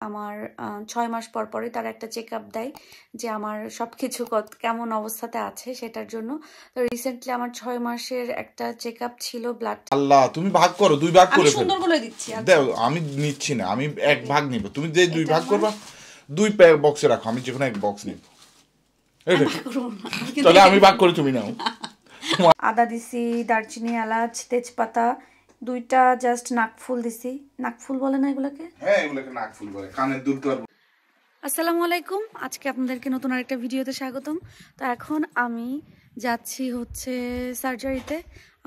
আমার ছয় মাস পর পরে তারা একটা চেক আপ দেয় যে আমার সবকিছু কত কেমন অবস্থাতে আছে সেটার জন্য। তো রিসেন্টলি আমার ছয় মাসের একটা চেক আপ ছিল ব্লাড আল্লাহ তুমি ভাগ করো দুই ভাগ করে সুন্দর বলে দিচ্ছি আর দেও আমি নিচ্ছি না আমি এক ভাগ নিব। তুমি যে দুই ভাগ করবা দুই বক্সে রাখো আমি যে কোনো এক বক্স নিব দেখো, তাহলে আমি ভাগ করে তুমি নাও। আদা দিছি দারচিনি এলাচ তেজপাতা দুইটা জাস্ট নাকফুল দিছি। নাকফুল বলে না এগুলোকে? হ্যাঁ এগুলোকে নাক ফুল বলে। কানের দুধ তো আসসালামু আলাইকুম। আজকে আপনাদেরকে নতুন আরেকটা ভিডিওতে স্বাগতম। তো এখন আমি যাচ্ছি হচ্ছে সার্জারিতে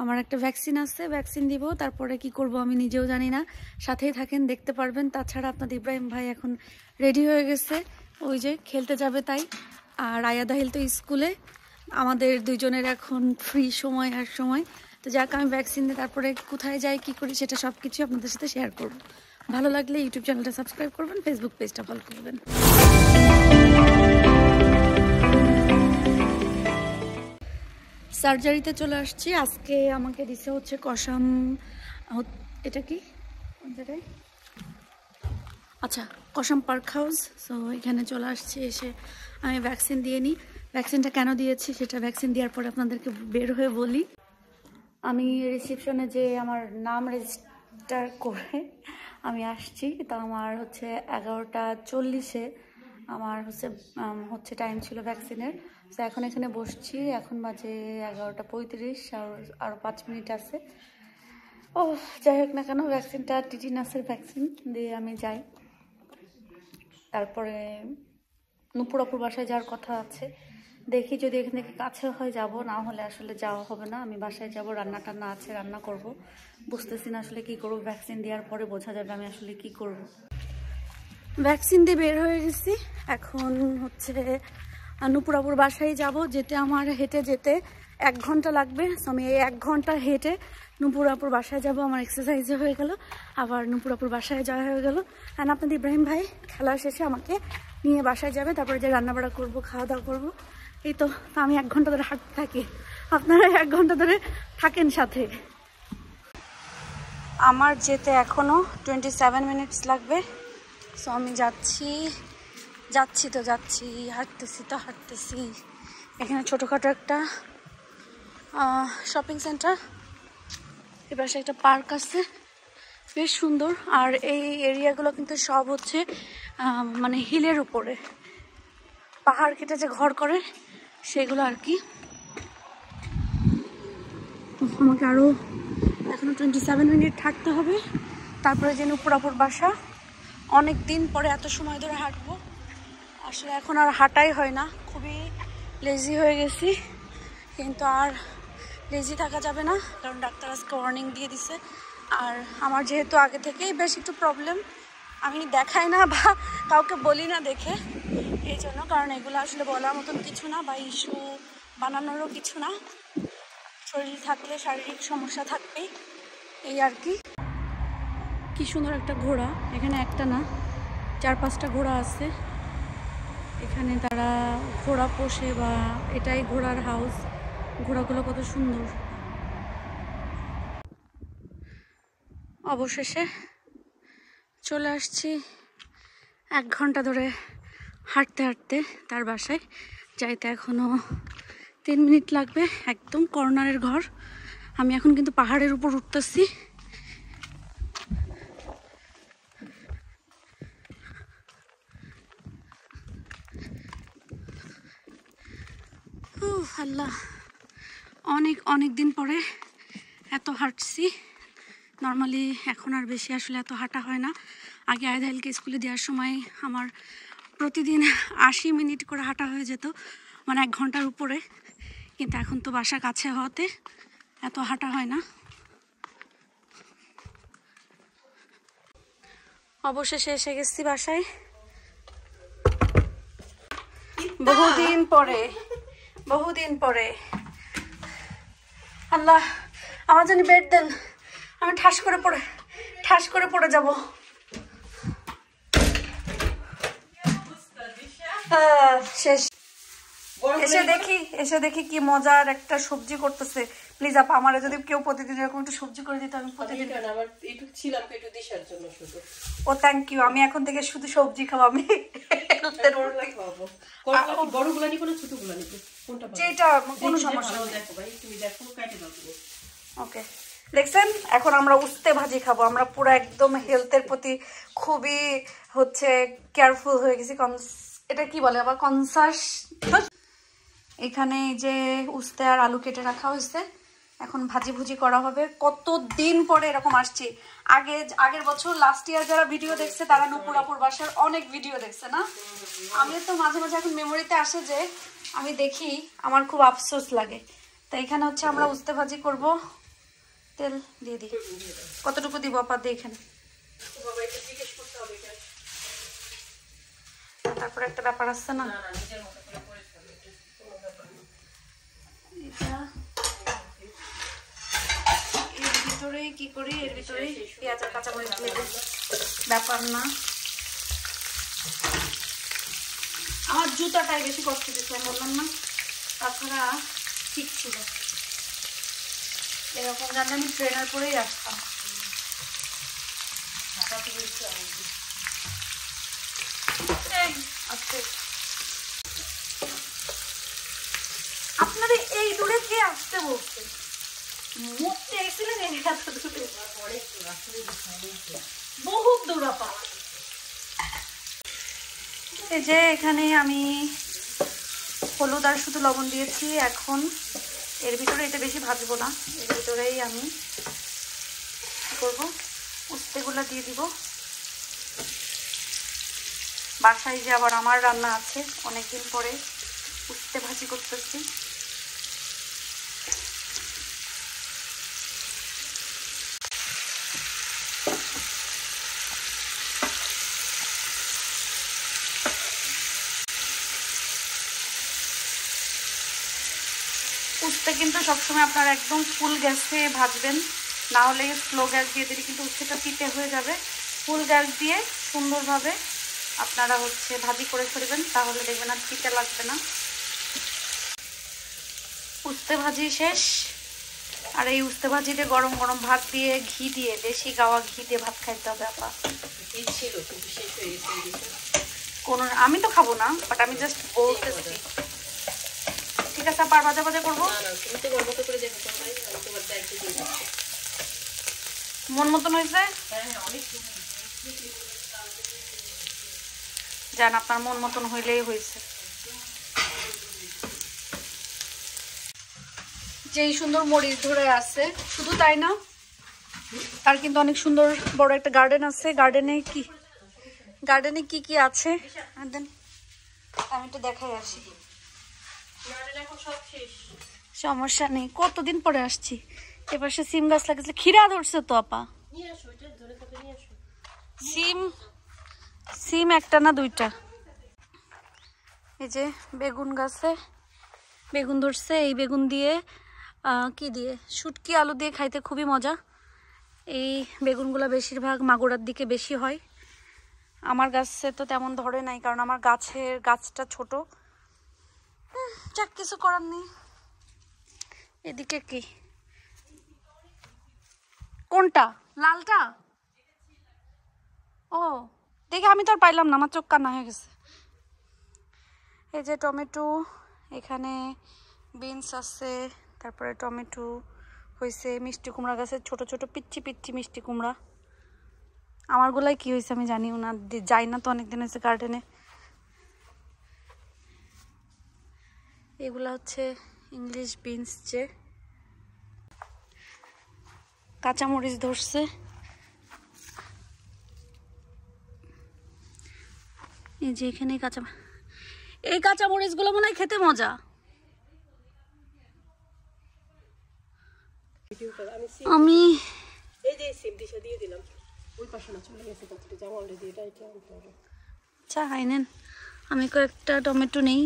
আমার একটা ভ্যাকসিন আছে ভ্যাকসিন দিব। তারপরে কি করব আমি নিজেও জানি না। সাথেই থাকেন দেখতে পারবেন। তাছাড়া আপনাদের ইব্রাহিম ভাই এখন রেডি হয়ে গেছে। ওই যে খেলতে যাবে তাই। আর আয়াদাহিল তো স্কুলে। আমাদের দুজনের এখন ফ্রি সময় আর সময়। তো যাক, আমি ভ্যাকসিন দিয়ে তারপরে কোথায় যাই, কি করি সেটা সব কিছু আপনাদের সাথে শেয়ার করব। ভালো লাগলে ইউটিউব চ্যানেলটা সাবস্ক্রাইব করবেন ফেসবুক পেজটা ফলো করবেন সার্জারিতে চলে আসছি। আজকে আমাকে দিছে হচ্ছে কসাম এটা কি? আচ্ছা কসাম পার্ক হাউস। সো এখানে চলে আসছি, এসে আমি ভ্যাকসিন দিয়ে নিই। ভ্যাকসিনটা কেন দিয়েছি সেটা ভ্যাকসিন দেওয়ার পরে আপনাদেরকে বের হয়ে বলি। আমি রিসেপশনে যে আমার নাম রেজিস্টার করে আমি আসছি, তো আমার হচ্ছে এগারোটা চল্লিশে আমার হচ্ছে হচ্ছে টাইম ছিল ভ্যাকসিনের তো এখন এখানে বসছি, এখন বাজে এগারোটা পঁয়ত্রিশ, আর আরও পাঁচ মিনিট আছে। ও যাই হোক না কেন ভ্যাকসিনটা টিটিনাসের ভ্যাকসিন দিয়ে আমি যাই। তারপরে নুপুর নুপুরাপুর বাসায় যাওয়ার কথা আছে। দেখি যদি এখান কাছে হয় যাব, না হলে আসলে যাওয়া হবে না। আমি বাসায় যাব রান্না টান্না আছে, রান্না করব। বুঝতেছি না আসলে কি করব। ভ্যাকসিন দেওয়ার পরে বোঝা যাবে আমি আসলে কি করব। ভ্যাকসিন দিয়ে বের হয়ে গেছি। এখন হচ্ছে নুপুরাপুর বাসায় যাব। যেতে আমার হেঁটে যেতে এক ঘণ্টা লাগবে। আমি এই এক ঘণ্টা হেঁটে নুপুরাপুর বাসায় যাব। আমার এক্সারসাইজও হয়ে গেল। আবার নুপুরাপুর বাসায় যাওয়া হয়ে গেল। অ্যান্ড আপনাদের ইব্রাহিম ভাই, খেলা শেষে আমাকে নিয়ে বাসায় যাবে। তারপরে যে রান্নাবাড়া করব, খাওয়া দাওয়া করব। এই তো আমি এক ঘণ্টা ধরে হাঁটতে থাকি। আপনারা এক ঘণ্টা ধরে থাকেন সাথে। আমার যেতে এখনও টোয়েন্টি সেভেন মিনিটস লাগবে। সো আমি যাচ্ছি যাচ্ছি তো যাচ্ছি, হাঁটতেছি তো হাঁটতেছি। এখানে ছোটোখাটো একটা শপিং সেন্টার এবার একটা পার্ক আছে। বেশ সুন্দর। আর এই এরিয়াগুলো কিন্তু সব হচ্ছে মানে হিলের উপরে। পাহাড় কেটে যে ঘর করে সেগুলো আর কি। আমাকে আরও এখনও টোয়েন্টি সেভেন মিনিট থাকতে হবে। তারপরে যে নুপুরাপুর বাসা। অনেক দিন পরে এত সময় ধরে হাঁটবো। আসলে এখন আর হাঁটাই হয় না। খুবই লেজি হয়ে গেছি। কিন্তু আর লেজি থাকা যাবে না। কারণ ডাক্তার আজকে ওয়ার্নিং দিয়ে দিছে। আর আমার যেহেতু আগে থেকেই বেশ একটু প্রবলেম আমি দেখাই না বা কাউকে বলি না দেখে। এই জন্য কারণ এগুলো আসলে বলার মতন কিছু না বা ইস্যু বানানোরও কিছু না। শরীর থাকলে, শারীরিক সমস্যা থাকবেই এই আর কি। কি সুন্দর একটা ঘোড়া, এখানে একটা না, চার পাঁচটা ঘোড়া আছে। এখানে তারা ঘোড়া পোষে বা এটাই ঘোড়ার হাউস। ঘোড়াগুলো কত সুন্দর। অবশেষে চলে আসছি এক ঘণ্টা ধরে। হাঁটতে হাঁটতে তার বাসায়। যাইতে এখনও তিন মিনিট লাগবে একদম কর্নারের ঘর। আমি এখন কিন্তু পাহাড়ের উপর উঠতেছি। আল্লাহ। অনেক অনেক দিন পরে এত হাঁটছি। নর্মালি এখন আর বেশি আসলে এত হাঁটা হয় না। আগে আয়দাইলকে স্কুলে দেওয়ার সময় আমার প্রতিদিন আশি মিনিট করে হাঁটা হয়ে যেত মানে এক ঘণ্টার উপরে। কিন্তু এখন তো বাসা কাছে হওয়াতে এত হাঁটা হয় না। অবশেষে এসে গেছি বাসায়। বহুদিন পরে বহুদিন পরে। আল্লাহ, আমার জন্য বেড দেন। আমি ঠাস করে পড়ে, ঠাস করে পড়ে যাব। শেষ। এসে দেখি এসে দেখি কি মজার একটা সবজি করতেছে। প্লিজ আপা আমার যদি কেউ প্রতিদিন এরকম একটু সবজি করে দিত আমি প্রতিদিন আমার একটু ছিলাম একটু দিশার জন্য শুধু। ও থ্যাংক ইউ আমি এখন থেকে শুধু সবজি খাব আমি বড় ছোট কোনটা যেটা কোনো সমস্যা নেই। দেখো ভাই তুমি দেখো কেটে দাও ওকে দেখছেন? এখন আমরা উস্তে ভাজি খাব। আমরা পুরো একদম হেলথের প্রতি খুবই হচ্ছে কেয়ারফুল হয়ে গেছি কনস- এটা কি বলে আবার? কনসাস? এখানে যে উস্তে আর আলু কেটে রাখা হয়েছে। এখন ভাজি ভুজি করা হবে। কত দিন পরে এরকম আসছি? আগে, আগের বছর লাস্ট ইয়ার যারা ভিডিও দেখছে, তারা নুপুরাপুর বাসার অনেক ভিডিও দেখছে, না? আমি তো মাঝে মাঝে এখন মেমোরিতে আসে যে আমি দেখি, আমার খুব আফসোস লাগে। তো এখানে হচ্ছে আমরা উস্তে ভাজি করব। তেল দিয়ে দিই। কতটুকু দিব আপা দিয়ে এখানে বাবা এটা জিজ্ঞেস করতে হবে এটা তারপর একটা ব্যাপার আসছে না এর ভিতরে কি করি এর ভিতরে পেঁয়াজ আর কাঁচামরিচ দিয়ে ব্যাপার না আমার জুতাটাই বেশি কষ্ট দিচ্ছে আমি বললাম না তাছাড়া ঠিক ছিল এরকম জানলে আমি ট্রেনার পরেই আসতাম একটু আনছি এই, দূরে কে আসতে বলছে? মুখতে এসেছিলেন এই এত দূরে। বহুত দূর এই যে এখানে আমি হলুদ আর শুধু লবণ দিয়েছি এখন এর ভিতরে এটা বেশি ভাজবো না এর ভিতরেই আমি করব? উস্তেগুলা দিয়ে দিব। বাসায় যে আবার আমার রান্না আছে, অনেকদিন পরে উস্তে ভাজি করতেছি। উস্তে কিন্তু সবসময় আপনারা একদম ফুল গ্যাসে ভাজবেন। না হলে স্লো গ্যাস দিয়ে দিলে কিন্তু উস্তেটা পিতে হয়ে যাবে। ফুল গ্যাস দিয়ে সুন্দরভাবে আপনারা হচ্ছে ভাজি করে ফেলবেন তাহলে দেখবেন আর তিতে লাগবে না। উস্তে ভাজি শেষ। আর এই উস্তে ভাজিতে গরম গরম ভাত দিয়ে ঘি দিয়ে দেশি গাওয়া ঘি দিয়ে ভাত খাইতে হবে আপা। কোনো আমি তো খাব না বাট আমি জাস্ট বলতেছি। ঠিক আছে আবার ভাজা ভাজা করব? মন মতন হয়েছে? হ্যাঁ হ্যাঁ অনেক যান আপনার মন মতন হইলেই হয়েছে যেই সুন্দর মরিচ ধরে আছে শুধু তাই না? তার কিন্তু অনেক সুন্দর বড় একটা গার্ডেন আছে। গার্ডেনে কি? গার্ডেনে কি কি আছে? আমি একটু দেখাই আসি। সমস্যা নেই। কতদিন পরে আসছি? এবার সে সিম গাছ লাগাইছে খিরা ধরছে তো আপা। সিম সিম একটা না দুইটা? এই যে বেগুন গাছে বেগুন ধরছে, এই বেগুন দিয়ে কি দিয়ে? শুটকি আলু দিয়ে খাইতে খুবই মজা। এই বেগুনগুলো বেশিরভাগ মাগুরার দিকে বেশি হয়। আমার গাছে তো তেমন ধরে নাই, কারণ আমার গাছের গাছটা ছোট। যাক, কিছু করার নেই। এদিকে কি? কোনটা? লালটা? ও দেখে আমি তো আর পাইলাম না, আমার চোখ কান্না হয়ে গেছে। এই যে টমেটো, এখানে বিনস আছে, তারপরে টমেটো হয়েছে মিষ্টি কুমড়া গাছের ছোট ছোট পিচ্ছি পিচ্ছি মিষ্টি কুমড়া। আমারগুলাই কি হয়েছে আমি জানিও না যাই না তো অনেকদিন হয়েছে গার্ডেনে এগুলা হচ্ছে ইংলিশ বিনস যে কাঁচামরিচ ধরছে। এই যে এখানে কাঁচা এই কাঁচা মরিচগুলো মনে হয় খেতে মজা। আমি সিম আমি এই যে সিম দিশা দিয়ে দিলাম। ওই পাশে না চলে গেছে কতটা জামা অলরেডি এটা এটা আনতে হবে। চা খাই নেন। আমি কয়েকটা টমেটো নেই।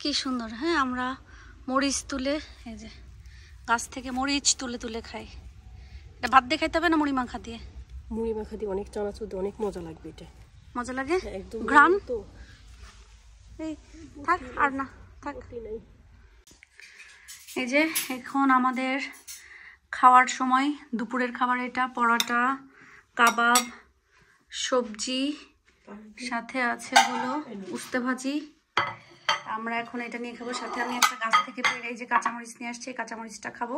কি সুন্দর হ্যাঁ আমরা মরিচ তুলে এই যে গাছ থেকে মরিচ তুলে তুলে খাই এটা ভাত দিয়ে খাইতে হবে না মুড়ি মাখা দিয়ে? মুড়ি মাখা দিয়ে অনেক চানাচুর দিয়ে অনেক মজা লাগবে এটা। মজা লাগে? একদম ঘ্রাণ? তো। এই থাক আর না থাক। এই যে এখন আমাদের খাওয়ার সময় দুপুরের খাবার এটা পরোটা কাবাব সবজি সাথে আছে হলো উস্তে ভাজি আমরা এখন এটা নিয়ে খাব। সাথে আমি একটা গাছ থেকে পেরে এই যে কাঁচামরিচ নিয়ে আসছি এই কাঁচামরিচটা খাব।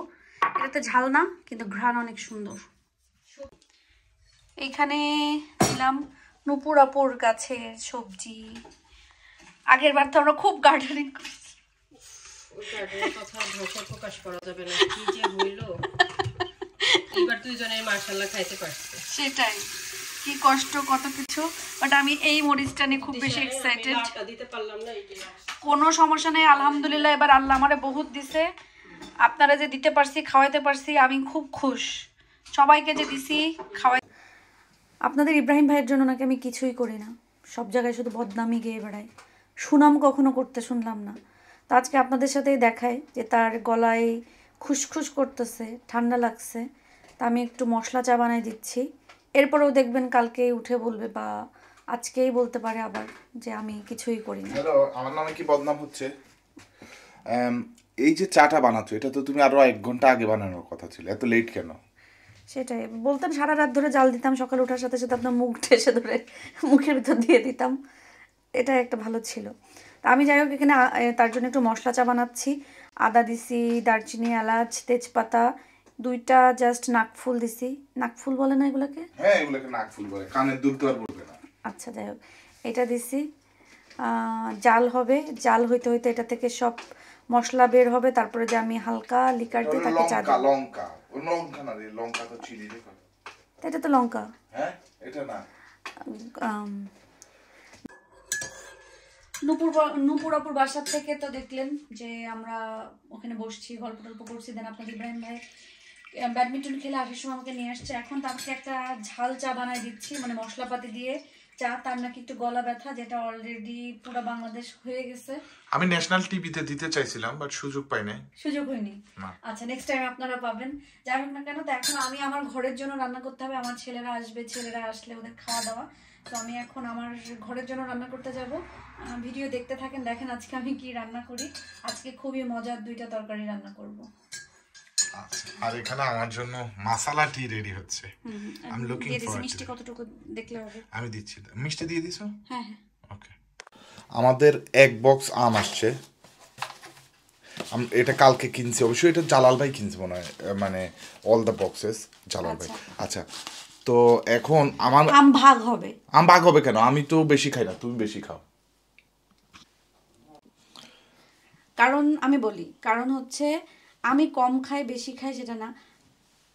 এটাতে ঝাল না কিন্তু ঘ্রাণ অনেক সুন্দর। এইখানে ছিলাম নুপুর আপুর গাছের সবজি। আগের বার তো আমরা খুব গার্ডেনিং প্রকাশ করা যাবে না। কি যে হইল। এবার দুইজনে মার্শাল্লাহ খাইতে পারছে। সেটাই। কি কষ্ট কত কিছু। বাট আমি এই মরিচটা নিয়ে খুব বেশি এক্সাইটেড কোনো সমস্যা নেই আলহামদুলিল্লাহ এবার আল্লাহ আমারে বহুত দিছে। আপনারা যে দিতে পারছি খাওয়াইতে পারছি আমি খুব খুশ। সবাইকে যে দিছি খাওয়াই আপনাদের ইব্রাহিম ভাইয়ের জন্য নাকি আমি কিছুই করি না। সব জায়গায় শুধু বদনামি গেয়ে বেড়াই। সুনাম কখনো করতে শুনলাম না। তো আজকে আপনাদের সাথেই দেখায় যে তার গলায় খুসখুস করতেছে ঠান্ডা লাগছে। তা আমি একটু মশলা চা বানাই দিচ্ছি। এরপরেও দেখবেন কালকে উঠে বলবে বা আজকেই বলতে পারে আবার যে আমি কিছুই করি না। আমার নামে কি বদনাম হচ্ছে? এই যে চাটা বানাচ্ছো এটা তো তুমি আরও এক ঘণ্টা আগে বানানোর কথা ছিল এত লেট কেন? সেটাই বলতাম সারা রাত ধরে জাল দিতাম সকালে ওঠার সাথে সাথে আপনার মুখ ঠেসে ধরে মুখের ভিতর দিয়ে দিতাম এটা একটা ভালো ছিল। তা আমি যাই হোক এখানে তার জন্য একটু মশলা চা বানাচ্ছি আদা দিছি দারচিনি এলাচ তেজপাতা দুইটা জাস্ট নাকফুল দিছি। নাকফুল বলে না এগুলোকে? হ্যাঁ এগুলোকে নাক ফুল বলে। কানের দুল তো আর বলবে না। আচ্ছা যাই হোক। এটা দিছি। জাল হবে। জাল হইতে হইতে এটা থেকে সব মশলা বের হবে। তারপরে যে আমি হালকা লিকার দিয়ে তাকে চা দেবো। লঙ্কা। লঙ্কা না রে লঙ্কা তো চিলি দেখো এটা তো লঙ্কা। হ্যাঁ এটা না। নুপুর বা- নুপুরাপুর বাসার থেকে তো দেখলেন যে আমরা ওখানে বসছি গল্প টল্প করছি। দেন আপনার ইব্রাহিম ভাই ব্যাডমিন্টন খেলে আসার সময় আমাকে নিয়ে আসছে। এখন তাকে একটা ঝাল চা বানায় দিচ্ছি মানে মশলাপাতি দিয়ে চা তার নাকি একটু গলা ব্যথা যেটা অলরেডি পুরো বাংলাদেশ হয়ে গেছে। আমি ন্যাশনাল টিভিতে দিতে চাইছিলাম বাট সুযোগ পাই নাই। সুযোগ হয়নি। আচ্ছা নেক্সট টাইম আপনারা পাবেন। যাই হোক না কেন তো এখন আমি আমার ঘরের জন্য রান্না করতে হবে। আমার ছেলেরা আসবে ছেলেরা আসলে ওদের খাওয়া দাওয়া। তো আমি এখন আমার ঘরের জন্য রান্না করতে যাব। ভিডিও দেখতে থাকেন দেখেন আজকে আমি কি রান্না করি। আজকে খুবই মজার দুইটা তরকারি রান্না করব। আর এখানে আমার জন্য টি রেডি হচ্ছে। দিছি forward to মিষ্টি কতটুকু দেখলে হবে? আমি দিচ্ছি। মিষ্টি দিয়ে দিছো? হ্যাঁ হ্যাঁ। ওকে আমাদের এক বক্স আম আসছে। এটা কালকে কিনছি। অবশ্যই এটা জালাল ভাই কিনছে মনে হয়। মানে অল দ্য বক্সেস জালাল ভাই। আচ্ছা। তো এখন আমার আম ভাগ হবে। আম ভাগ হবে কেন? আমি তো বেশি খাই না তুমি বেশি খাও। কারণ আমি বলি কারণ হচ্ছে আমি কম খাই বেশি খাই সেটা না।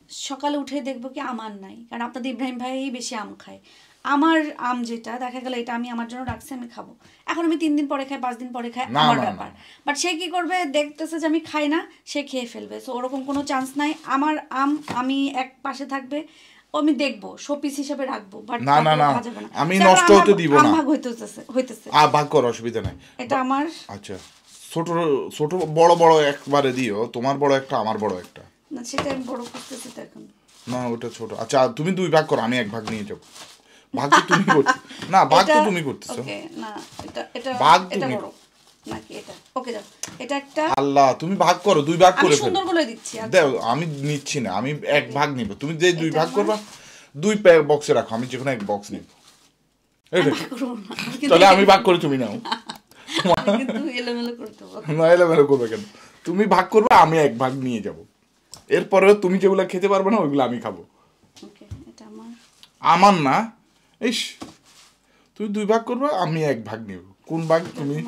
সকালে উঠে দেখব কি আমার নাই। কারণ আপনাদের ইব্রাহিম ভাই বেশি আম খায়। আমার আম যেটা দেখা গেল এটা আমি আমার জন্য রাখছি আমি খাব। এখন আমি তিন দিন পরে খাই পাঁচ দিন পরে খাই আমার। ব্যাপার। বাট সে কি করবে? দেখতেছে যে আমি খাই না সে খেয়ে ফেলবে। সো ওরকম কোনো চান্স নাই। আমার আম আমি এক পাশে থাকবে ও আমি দেখব শোপিস হিসেবে রাখব। বাট না, না, না, আমি নষ্ট হতে দিব না। ভাগ হইতেছে হইতেছে। আ ভাগ করো অসুবিধা নাই। এটা আমার আচ্ছা। ছোট ছোট বড় বড় একবারে দিও তোমার বড় একটা আমার বড় একটা। না সেটা আমি বড় করতেছি তো এখন। না ওটা ছোট। আচ্ছা তুমি দুই ভাগ করো আমি এক ভাগ নিয়ে যাব। ভাগ তো তুমি করছ না ভাগ তো তুমি করতেছো। ওকে না এটা এটা ভাগ এটা তুমি- নাকি এটা? ওকে যাও। এটা একটা আল্লাহ তুমি ভাগ করো দুই ভাগ করে ফেলো। সুন্দর করে দিচ্ছি আর দেও আমি নিচ্ছি না আমি এক ভাগ নিব। তুমি যে দুই ভাগ করবা দুই প্যাক বক্সে রাখো আমি যেখানে এক বক্স নিব। তাহলে আমি ভাগ করে তুমি নাও। এলোমেলো না এলোমেলো করবে কেন? তুমি ভাগ করবে আমি এক ভাগ নিয়ে যাব। এরপরেও তুমি যেগুলো খেতে পারবে না ওইগুলো আমি খাব। আমার। না? ইস তুমি দুই ভাগ করবে আমি এক ভাগ নিব। কোন ভাগ তুমি?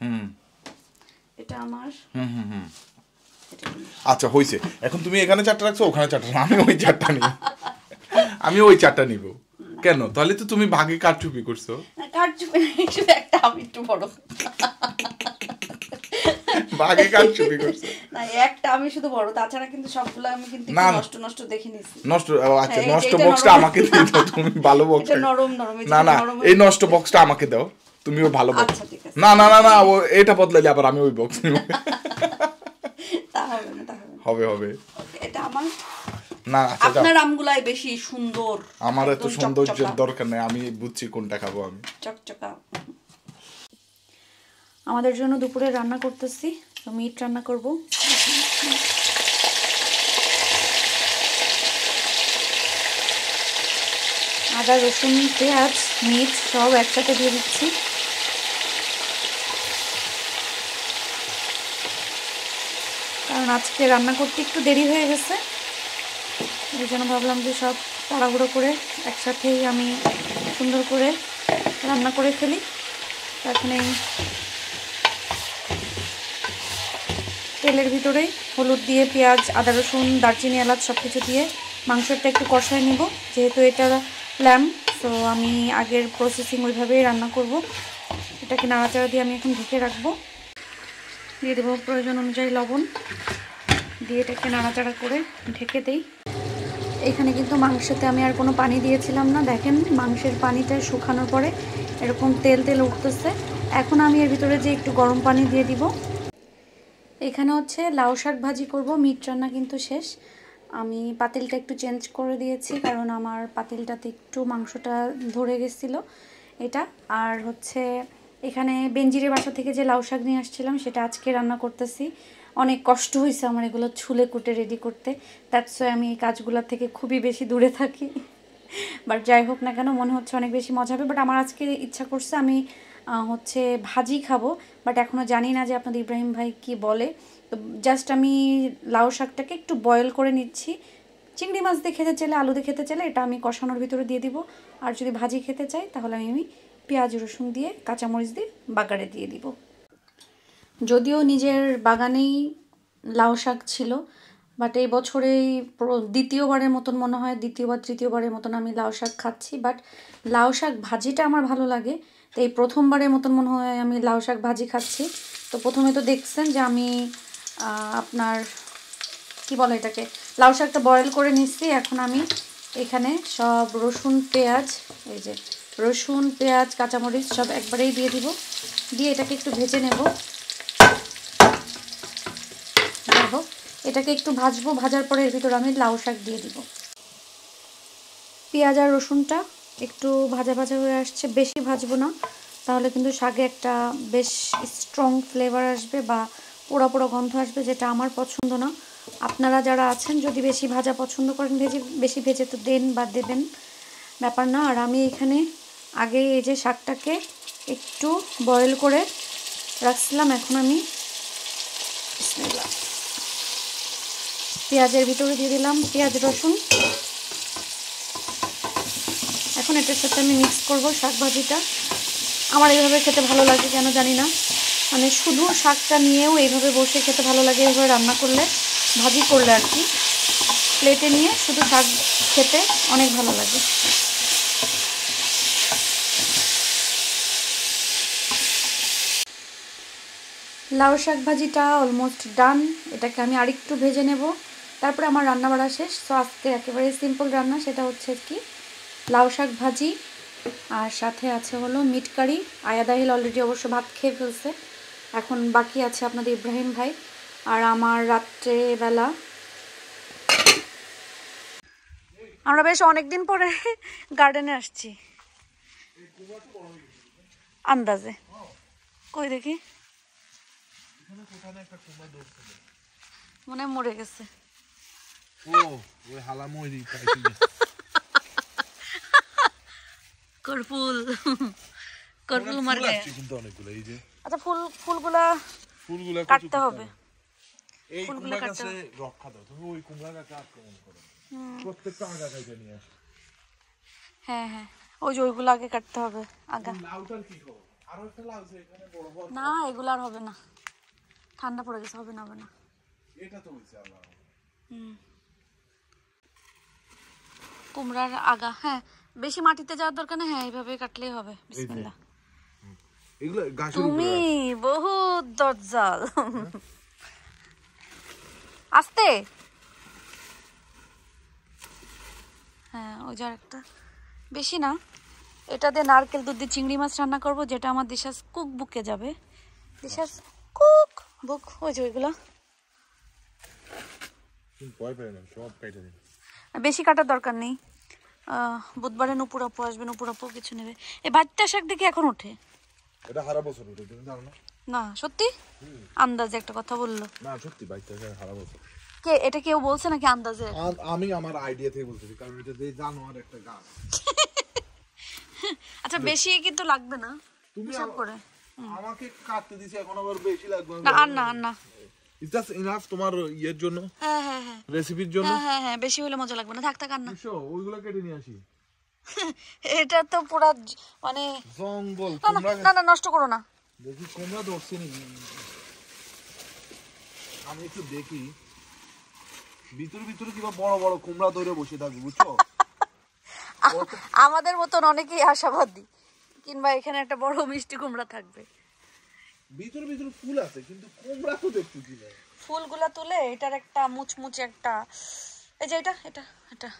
হুম। এটা আমার। হুম হুম হুম। আচ্ছা হয়েছে এখন তুমি এখানে চারটা রাখছো ওখানে চারটা। আমি ওই চারটা নিব। আমি ওই চারটা নিব। কেন? তাহলে তো তুমি ভাগে কারচুপি করছ। একটা আমি একটু বড়। ভাগে কারচুপি করছ। না একটা আমি শুধু বড় তাছাড়া কিন্তু সবগুলো আমি কিন্তু। নষ্ট নষ্ট দেখে নিয়েছি। নষ্ট আচ্ছা হ্যাঁ, যে নষ্ট বক্সটা আমাকে দিয়ে দাও তুমি ভালো বক্স নরম নরম না না এই নষ্ট বক্সটা আমাকে দাও তুমি ওই ভালো বক্স আচ্ছা। না না না না ও এটা বদলাইলে আবার আমি ওই বক্স নিব। তা হবে না হবে হবে এটা আমার। না আচ্ছা আপনার আমগুলাই বেশি সুন্দর। আমার এত সৌন্দর্যের দরকার নেই আমি বুঝছি কোনটা খাব আমি। চকচকা। আমাদের জন্য দুপুরে রান্না করতেছি তো মিট রান্না করব। আদা রসুন পেঁয়াজ মিট সব একসাথে দিয়ে দিচ্ছি। কারণ আজকে রান্না করতে একটু দেরি হয়ে গেছে। এই জন্য ভাবলাম যে সব তাড়াহুড়ো করে একসাথেই আমি সুন্দর করে রান্না করে ফেলি। এখন এই তেলের ভিতরেই হলুদ দিয়ে পেঁয়াজ, আদা রসুন, দারচিনি, এলাচ সব কিছু দিয়ে মাংসটা একটু কষায় নিব। যেহেতু এটা ল্যাম্প তো আমি আগের প্রসেসিং ওইভাবেই রান্না করব। এটাকে নাড়াচাড়া দিয়ে আমি এখন ঢেকে রাখব। দিয়ে দেবো প্রয়োজন অনুযায়ী লবণ। দিয়ে এটাকে নাড়াচাড়া করে ঢেকে দেই। এখানে কিন্তু মাংসতে আমি আর কোনো পানি দিয়েছিলাম না। দেখেন, মাংসের পানিটা শুকানোর পরে এরকম তেল তেল উঠতেছে। এখন আমি এর ভিতরে যে একটু গরম পানি দিয়ে দিব। এখানে হচ্ছে লাউ শাক ভাজি করব, মিট রান্না কিন্তু শেষ। আমি পাতিলটা একটু চেঞ্জ করে দিয়েছি, কারণ আমার পাতিলটাতে একটু মাংসটা ধরে গেছিল এটা। আর হচ্ছে এখানে বেঞ্জিরের বাসা থেকে যে লাউ শাক নিয়ে আসছিলাম, সেটা আজকে রান্না করতেছি। অনেক কষ্ট হয়েছে আমার এগুলো ছুলে কুটে রেডি করতে। দ্যাটস আমি এই কাজগুলোর থেকে খুবই বেশি দূরে থাকি। বাট যাই হোক না কেন, মনে হচ্ছে অনেক বেশি মজা হবে। বাট আমার আজকে ইচ্ছা করছে আমি হচ্ছে ভাজি খাব। বাট এখনও জানি না যে আপনাদের ইব্রাহিম ভাই কি বলে। তো জাস্ট আমি লাউ শাকটাকে একটু বয়েল করে নিচ্ছি। চিংড়ি মাছ দিয়ে খেতে চাইলে, আলু দিয়ে খেতে চাইলে, এটা আমি কষানোর ভিতরে দিয়ে দিব। আর যদি ভাজি খেতে চাই, তাহলে আমি আমি পেঁয়াজ রসুন দিয়ে, কাঁচামরিচ দিয়ে বাগারে দিয়ে দিব। যদিও নিজের বাগানেই লাউ শাক ছিল বাট এই বছরেই দ্বিতীয়বারের মতন মনে হয়, দ্বিতীয়বার, তৃতীয়বারের মতন আমি লাউ শাক খাচ্ছি বাট লাউ শাক ভাজিটা আমার ভালো লাগে। তো এই প্রথমবারের মতন মনে হয় আমি লাউ শাক ভাজি খাচ্ছি। তো প্রথমে তো দেখছেন যে আমি আপনার, কি বলে এটাকে, লাউ শাকটা বয়েল করে নিচ্ছি। এখন আমি এখানে সব রসুন, পেঁয়াজ, এই যে রসুন, পেঁয়াজ, কাঁচামরিচ সব একবারেই দিয়ে দিব। দিয়ে এটাকে একটু ভেজে নেব দেখো এটাকে একটু ভাজবো, ভাজার পরে এর ভিতরে আমি লাউ শাক দিয়ে দিব। পেঁয়াজ আর রসুনটা একটু ভাজা ভাজা হয়ে আসছে, বেশি ভাজবো না, তাহলে কিন্তু শাকে একটা বেশ স্ট্রং ফ্লেভার আসবে বা পোড়া পোড়া গন্ধ আসবে যেটা আমার পছন্দ না। আপনারা যারা আছেন, যদি বেশি ভাজা পছন্দ করেন, ভেজে, বেশি ভেজে তো দেন বা দেবেন, ব্যাপার না। আর আমি এখানে আগে এই যে শাকটাকে একটু বয়েল করে রাখছিলাম, এখন আমি। পেঁয়াজের ভিতরে দিয়ে দিলাম পেঁয়াজ, রসুন। এখন এটার সাথে আমি মিক্স করব শাক ভাজিটা আমার এইভাবে খেতে ভালো লাগে কেন জানি না। মানে শুধু শাকটা নিয়েও এইভাবে বসে খেতে ভালো লাগে এইভাবে রান্না করলে, ভাজি করলে আর কি। প্লেটে নিয়ে শুধু শাক খেতে অনেক ভালো লাগে। লাউ শাক ভাজিটা অলমোস্ট ডান এটাকে আমি আরেকটু ভেজে নেব। তারপরে আমার রান্না বাড়া শেষ। তো আজকে একেবারে সিম্পল রান্না, সেটা হচ্ছে কি? লাউ শাক ভাজি, আর সাথে আছে হলো মিট কারি আয়াদাহিল অলরেডি অবশ্য ভাত খেয়ে ফেলছে। এখন বাকি আছে আপনাদের ইব্রাহিম ভাই। আর আমার রাত্রেবেলা আমরা বেশ অনেক দিন পরে গার্ডেনে আসছি। আন্দাজে। কই দেখি? মনে মরে গেছে। ও ওই হালা ময়ূরী করফুল করফুল মার গায়ে কিন্তু অনেকগুলো এই যে আচ্ছা ফুল ফুলগুলা ফুলগুলো কাটতে হবে। এই ফুলগুলো কুমড়া গাছে রক্ষা দাও তুমি ওই কুমড়া গাছে আক্রমণ করো প্রত্যেকটা আগা নিয়ে আসো হ্যাঁ হ্যাঁ। ওই যে ওইগুলো আগে কাটতে হবে আগা। লাউটার কি আরও একটা লাউ আছে এখানে বড় বড় না এগুলো আর হবে না। ঠান্ডা পড়ে গেছে হবে না হবে না। এটা তো হইছে আবার কুমড়ার আগা হ্যাঁ বেশি মাটিতে যাওয়ার দরকার নেই হ্যাঁ এইভাবে কাটলেই হবে। বিসমিল্লাহ। এগুলো তুমি বহুত দজ্জাল আস্তে। হ্যাঁ ওই যার একটা বেশি না। এটা দিয়ে নারকেল দুধ দিয়ে চিংড়ি মাছ রান্না করব যেটা আমার দিশাস কুক বুকে যাবে। দিশাস কুক বুক ওই যে ওইগুলো। ভয় না সব কেটে দিন বেশি কাটার দরকার নেই। বুধবারে নুপুর আপু আসবে নুপুর আপু কিছু নেবে। এই বাচ্চা শাক দেখি এখন ওঠে। এটা হারা বছর ওটা তুমি জানো না? না সত্যি? আন্দাজে একটা কথা বলল। না সত্যি বাইকটা হারা বছর। কে এটা কেউ বলছে নাকি আন্দাজে? আমি আমার আইডিয়া থেকে বলতেছি কারণ এটা যে জানোয়ার একটা গাছ। আচ্ছা বেশি কিন্তু লাগবে না। তুমি আম- করে। আমাকে কাটতে দিছি এখন আবার বেশি লাগবে। না আর না আর না। ইজ দ্যাট ইনাফ তোমার ইয়ের জন্য? হ্যাঁ হ্যাঁ হ্যাঁ। রেসিপির জন্য? হ্যাঁ হ্যাঁ হ্যাঁ বেশি হলে মজা লাগবে না। থাক থাক আর না। ওইগুলো কেটে নিয়ে আসি। এটা তো পুরা মানে জঙ্গল না না, নষ্ট করো না। দেখি কুমড়া ধরছে নি। আমি একটু দেখি। ভিতরে ভিতরে কিবা বড় বড় কুমড়া ধরে বসে থাকবে বুঝছ? আমাদের মতন অনেকেই আশাবাদী কিংবা এখানে একটা বড় মিষ্টি কুমড়া থাকবে। ভিতরে ভিতরে ফুল আছে কিন্তু কুমড়া তো দেখতেছি না? ফুলগুলা তুলে এটার একটা মুচমুচে একটা এই যে এটা এটা এটা।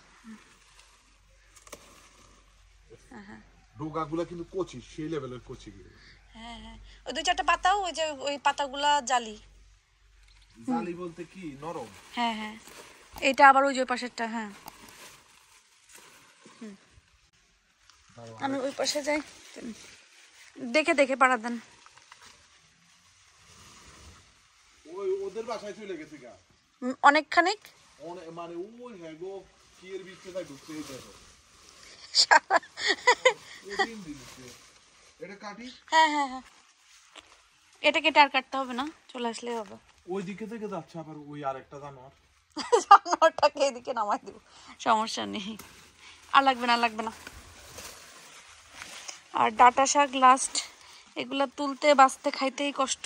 ডোগাগুলো কিন্তু কচি সেই লেভেলের কচি হ্যাঁ হ্যাঁ। ওই দুই চারটা পাতাও ওই যে ওই পাতাগুলা জালি। জালি বলতে কি? নরম? হ্যাঁ হ্যাঁ। এটা আবার ওই যে পাশেরটা হ্যাঁ। আমি ওই পাশে যাই। দেখে দেখে পাড়া দেন ওই ওদের বাসায় চলে গেছে গা। অনেকখানিক? মানে ওই হ্যাঁ গো ভিতরে ঢুকছে এটা কাটি? হ্যাঁ হ্যাঁ হ্যাঁ। এটা কেটে আর কাটতে হবে না চলে আসলে হবে। ওই দিকে থেকে যাচ্ছে আবার ওই আরেকটা জানোয়ার। জানোয়ারটাকে এদিকে নামাই দেবো সমস্যা নেই। আর লাগবে না লাগবে না। আর ডাটা শাক লাস্ট এগুলা তুলতে বাঁচতে খাইতেই কষ্ট।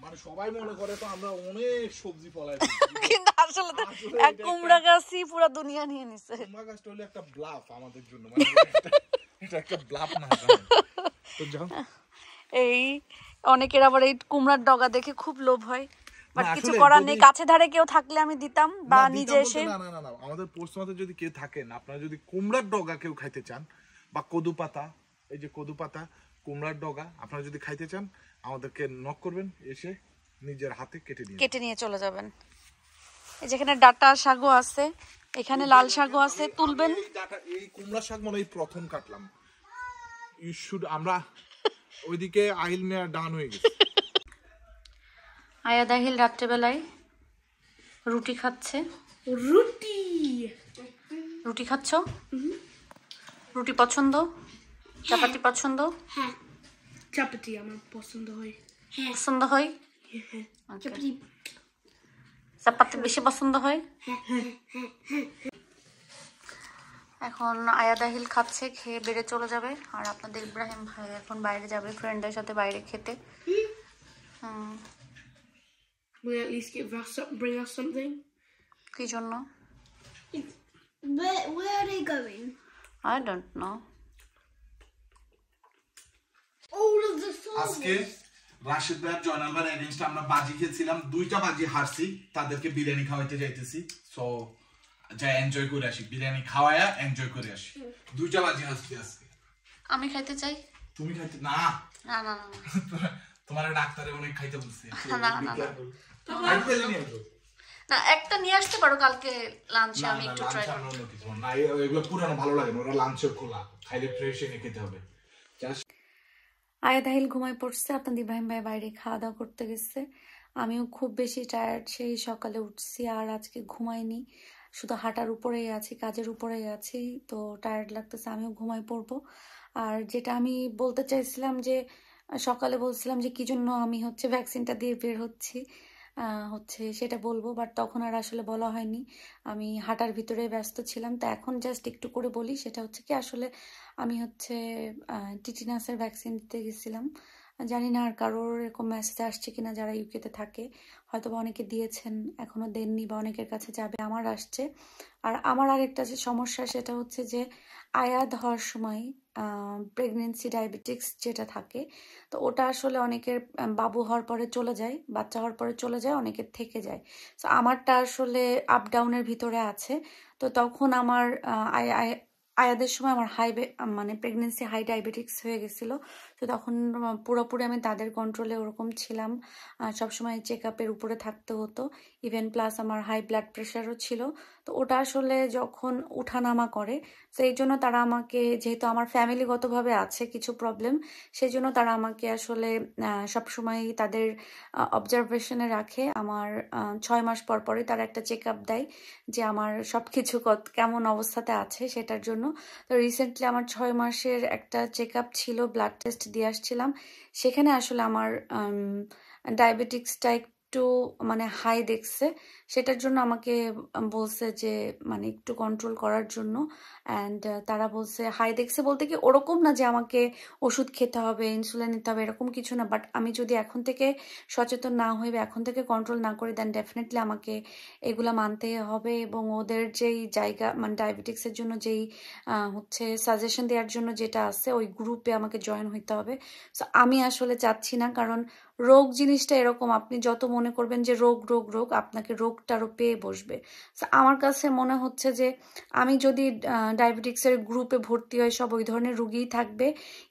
মানে সবাই মনে করে তো আমরা অনেক সবজি ফলাই কিন্তু আসলে তো এক কুমড়া গাছই পুরো দুনিয়া নিয়ে নিছে। কুমড়া গাছটা হলো একটা ব্লাফ আমাদের জন্য মানে এটা একটা- ব্লাফ না তো যাও। এই অনেকের আবার এই কুমড়ার ডগা দেখে খুব লোভ হয়। বাট কিছু করার নেই কাছে ধারে কেউ থাকলে আমি দিতাম বা নিজে এসে না না না আমাদের পোস্ট মাতে যদি কেউ থাকেন আপনারা যদি কুমড়ার ডগা কেউ খাইতে চান বা কদু পাতা এই যে কদু পাতা কুমড়ার ডগা আপনারা যদি খাইতে চান আমাদেরকে নক করবেন এসে নিজের হাতে কেটে নিয়ে কেটে নিয়ে চলে যাবেন। এই যেখানে ডাটা শাকও আছে এখানে লাল শাকও আছে তুলবেন। এই কুমড়া শাক মনে হয় এই প্রথম কাটলাম। ইউ শুড আমরা ওইদিকে আইল মেয়ার ডান হয়ে গেছে। আয়া দাহিল রাত্রেবেলায় রুটি খাচ্ছে। রুটি! রুটি খাচ্ছ? রুটি পছন্দ? চাপাতি পছন্দ? হ্যাঁ। চাপাতি আমার পছন্দ হয় হ্যাঁ পছন্দ হয়. চাপাতি চাপাতি বেশি পছন্দ হয় এখন আয়া দাহিল খাচ্ছে খেয়ে বেড়ে চলে যাবে। আর আপনাদের ইব্রাহিম ভাই এখন বাইরে যাবে ফ্রেন্ডের সাথে বাইরে খেতে। হুম। Will at least give us some, bring us something? কি জন্য? Where, where are they going? I don't know আজকে রাশিদ ভাই আর জয়নাল ভাইয়ের এগেনস্টে আমরা বাজি খেয়েছিলাম দুইটা বাজি হারছি তাদেরকে বিরিয়ানি খাওয়াইতে যাইতেছি। সো যা এনজয় করে আসি বিরিয়ানি খাওয়ায়া এনজয় করে আসি। দুইটা বাজি হারছি আজকে। আমি খাইতে চাই? তুমি খাইতে না। না না না না। তোমার ডাক্তারে অনেক খাইতে বলছে। না, না, না। না। একটা নিয়ে আসতে পারো কালকে লাঞ্চে আমি একটু ট্রাই কিছু না। এগুলো পুরানো ভালো লাগে না ওরা লাঞ্চে খোলা খাইলে ফ্রেশ এনে খেতে হবে। আয়া দাহিল ঘুমায় পড়ছে আপনার ইব্রাহিম ভাই বাইরে খাওয়া দাওয়া করতে গেছে। আমিও খুব বেশি টায়ার্ড সেই সকালে উঠছি, আর আজকে ঘুমাইনি। শুধু হাঁটার উপরেই আছি, কাজের উপরেই আছি, তো টায়ার্ড লাগতেছে, আমিও ঘুমাই পড়ব। আর যেটা আমি বলতে চাইছিলাম যে, সকালে বলছিলাম যে, কি জন্য আমি হচ্ছে ভ্যাকসিনটা দিয়ে বের হচ্ছি হচ্ছে সেটা বলব বাট তখন আর আসলে বলা হয়নি। আমি হাঁটার ভিতরে ব্যস্ত ছিলাম, তো এখন জাস্ট একটু করে বলি, সেটা হচ্ছে কি আসলে আমি হচ্ছে টিটিনাসের ভ্যাকসিন দিতে গেছিলাম। জানি না আর কারোর এরকম মেসেজ আসছে কিনা, যারা ইউকেতে থাকে হয়তো বা অনেকে দিয়েছেন, এখনও দেননি বা অনেকের কাছে যাবে, আমার আসছে। আর আমার আরেকটা যে সমস্যা, সেটা হচ্ছে যে আয়াদ হওয়ার সময় প্রেগনেন্সি ডায়াবেটিক্স যেটা থাকে, তো ওটা আসলে অনেকের বাবু হওয়ার পরে চলে যায়, বাচ্চা হওয়ার পরে চলে যায়, অনেকের থেকে যায়। তো আমারটা আসলে আপ ডাউনের ভিতরে আছে। তো তখন আমার আয়াদের সময় আমার হাই মানে প্রেগনেন্সি হাই ডায়াবেটিক্স হয়ে গেছিল। তো তখন পুরোপুরি আমি তাদের কন্ট্রোলে ওরকম ছিলাম। সবসময় চেক আপের উপরে থাকতে হতো। ইভেন প্লাস আমার হাই ব্লাড প্রেশারও ছিল। তো ওটা আসলে যখন উঠানামা করে তো এই জন্য তারা আমাকে যেহেতু আমার ফ্যামিলিগতভাবে আছে কিছু প্রবলেম সেই জন্য তারা আমাকে আসলে আহ, সবসময় তাদের অবজারভেশনে রাখে। আমার ছয় মাস পর পরে তারা একটা চেক আপ দেয় যে আমার সব কিছু কেমন অবস্থাতে আছে সেটার জন্য। তো রিসেন্টলি আমার ছয় মাসের একটা চেক আপ ছিল ব্লাড টেস্ট দিয়ে আসছিলাম। সেখানে আসলে আমার ডায়াবেটিক্সটা একটু মানে হাই দেখছে, সেটার জন্য আমাকে বলছে যে মানে একটু কন্ট্রোল করার জন্য। অ্যান্ড তারা বলছে হাই দেখছে বলতে কি ওরকম না যে আমাকে ওষুধ খেতে হবে ইনসুলিন নিতে হবে, এরকম কিছু না। বাট আমি যদি এখন থেকে সচেতন না হই বা এখন থেকে কন্ট্রোল না করি দেন ডেফিনেটলি আমাকে এগুলা মানতে হবে। এবং ওদের যেই জায়গা মানে ডায়াবেটিক্সের জন্য যেই হচ্ছে সাজেশন দেওয়ার জন্য যেটা আছে, ওই গ্রুপে আমাকে জয়েন হইতে হবে। সো আমি আসলে চাচ্ছি না, কারণ রোগ জিনিসটা এরকম, আপনি যত মনে করবেন যে রোগ রোগ রোগ, আপনাকে রোগটা আরও পেয়ে বসবে। আমার কাছে মনে হচ্ছে যে আমি যদি ডায়াবেটিক্সের গ্রুপে ভর্তি হই, সব ওই ধরনের রুগীই থাকবে।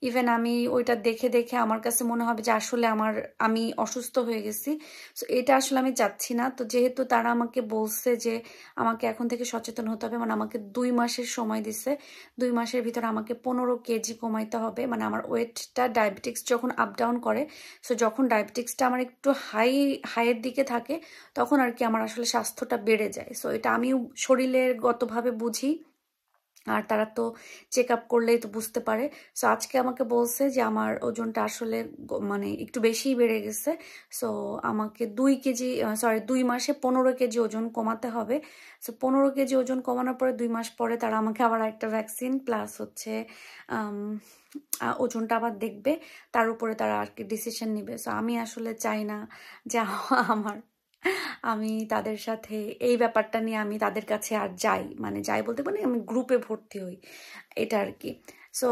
ইভেন আমি ওইটা দেখে দেখে আমার কাছে মনে হবে যে আসলে আমার, আমি অসুস্থ হয়ে গেছি। সো এটা আসলে আমি চাচ্ছি না। তো যেহেতু তারা আমাকে বলছে যে আমাকে এখন থেকে সচেতন হতে হবে মানে আমাকে দুই মাসের সময় দিছে। দুই মাসের ভিতরে আমাকে পনেরো কেজি কমাইতে হবে। মানে আমার ওয়েটটা ডায়াবেটিক্স যখন আপ ডাউন করে সো যখন ডায়াবেটিক্সটা আমার একটু হাই, হাইয়ের দিকে থাকে, তখন আর কি আমার আসলে স্বাস্থ্যটা বেড়ে যায়। সো এটা আমিও শরীরের গতভাবে বুঝি। আর তারা তো চেক আপ করলেই তো বুঝতে পারে। সো আজকে আমাকে বলছে যে, আমার ওজনটা আসলে মানে একটু বেশিই বেড়ে গেছে। সো আমাকে দুই কেজি সরি দুই মাসে পনেরো কেজি ওজন কমাতে হবে। সো পনেরো কেজি ওজন কমানোর পরে দুই মাস পরে তারা আমাকে আবার একটা ভ্যাকসিন প্লাস হচ্ছে ওজনটা আবার দেখবে। তার উপরে তারা আর কি ডিসিশন নিবে। সো আমি আসলে চাই না যে, আমার আমি তাদের সাথে এই ব্যাপারটা নিয়ে আমি তাদের কাছে আর যাই মানে যাই বলতে পারি আমি গ্রুপে ভর্তি হই, এটা আর কি। সো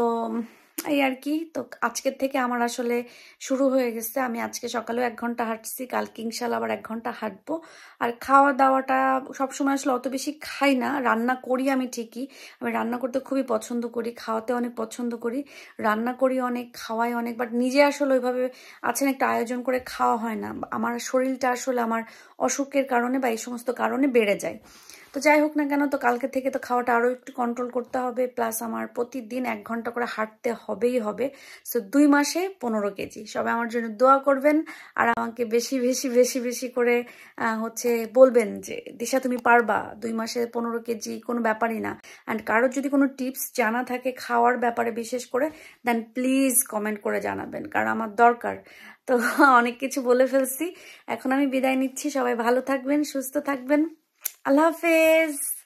এই আর কি। তো আজকের থেকে আমার আসলে শুরু হয়ে গেছে। আমি আজকে সকালেও এক ঘণ্টা হাঁটছি, কালকে ইনশাল্লাহ আবার এক ঘণ্টা হাঁটবো। আর খাওয়া দাওয়াটা সবসময় আসলে অত বেশি খাই না। রান্না করি আমি ঠিকই। আমি রান্না করতে খুবই পছন্দ করি, খাওয়াতে অনেক পছন্দ করি। রান্না করি অনেক, খাওয়াই অনেক বাট নিজে আসলে ওইভাবে আছেন একটা আয়োজন করে খাওয়া হয় না। আমার শরীরটা আসলে আমার অসুখের কারণে বা এই সমস্ত কারণে বেড়ে যায়। তো যাই হোক না কেন, তো কালকে থেকে তো খাওয়াটা আরও একটু কন্ট্রোল করতে হবে প্লাস আমার প্রতিদিন এক ঘণ্টা করে হাঁটতে হবেই হবে। সো দুই মাসে পনেরো কেজি। সবাই আমার জন্য দোয়া করবেন, আর আমাকে বেশি বেশি বেশি বেশি করে হচ্ছে বলবেন যে, দিশা তুমি পারবা, দুই মাসে পনেরো কেজি কোনো ব্যাপারই না। অ্যান্ড কারোর যদি কোনো টিপস জানা থাকে খাওয়ার ব্যাপারে বিশেষ করে দেন প্লিজ কমেন্ট করে জানাবেন, কারণ আমার দরকার। তো অনেক কিছু বলে ফেলছি। এখন আমি বিদায় নিচ্ছি। সবাই ভালো থাকবেন, সুস্থ থাকবেন। আল্লাহ হাফেজ